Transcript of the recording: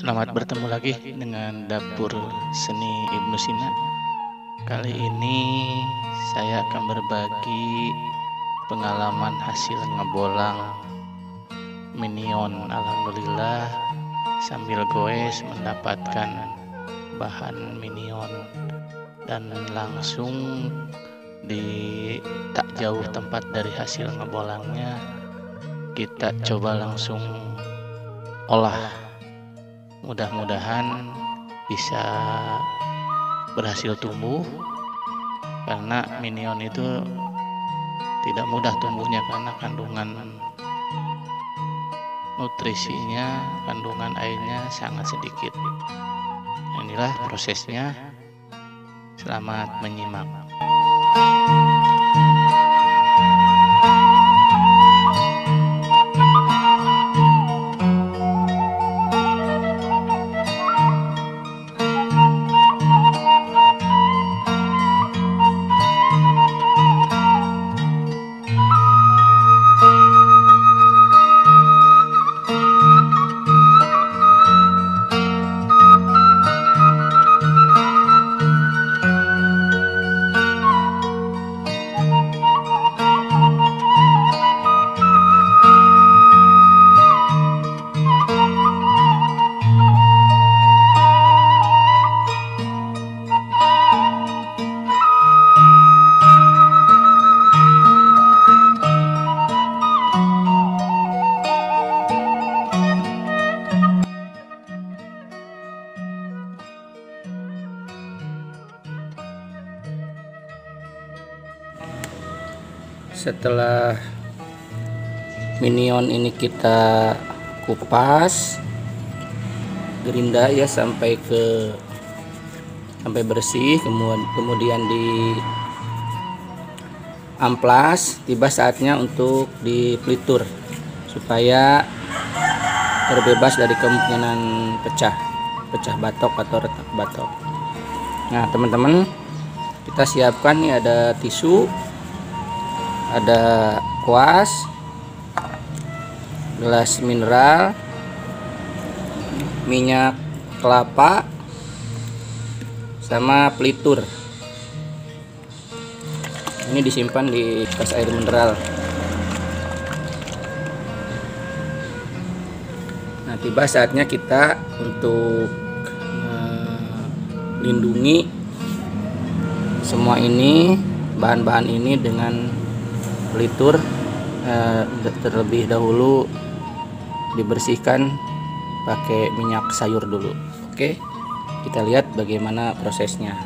Selamat bertemu lagi dengan dapur seni Ibnu Sina. Kali ini saya akan berbagi pengalaman hasil ngebolang minion. Alhamdulillah sambil goes mendapatkan bahan minion dan langsung di tak jauh tempat dari hasil ngebolangnya kita coba langsung olah mudah-mudahan bisa berhasil tumbuh karena minion itu tidak mudah tumbuhnya karena kandungan nutrisinya kandungan airnya sangat sedikit. Inilah prosesnya. Selamat menyimak setelah minion ini kita kupas gerinda ya sampai ke sampai bersih kemudian kemudian di amplas tiba saatnya untuk dipelitur supaya terbebas dari kemungkinan pecah pecah batok atau retak batok. Nah teman-teman kita siapkan nih ada tisu ada kuas gelas mineral minyak kelapa sama pelitur. Ini disimpan di tas air mineral. Nah tiba saatnya kita untuk melindungi semua ini bahan-bahan ini dengan pelitur eh, terlebih dahulu dibersihkan pakai minyak sayur dulu. Oke kita lihat bagaimana prosesnya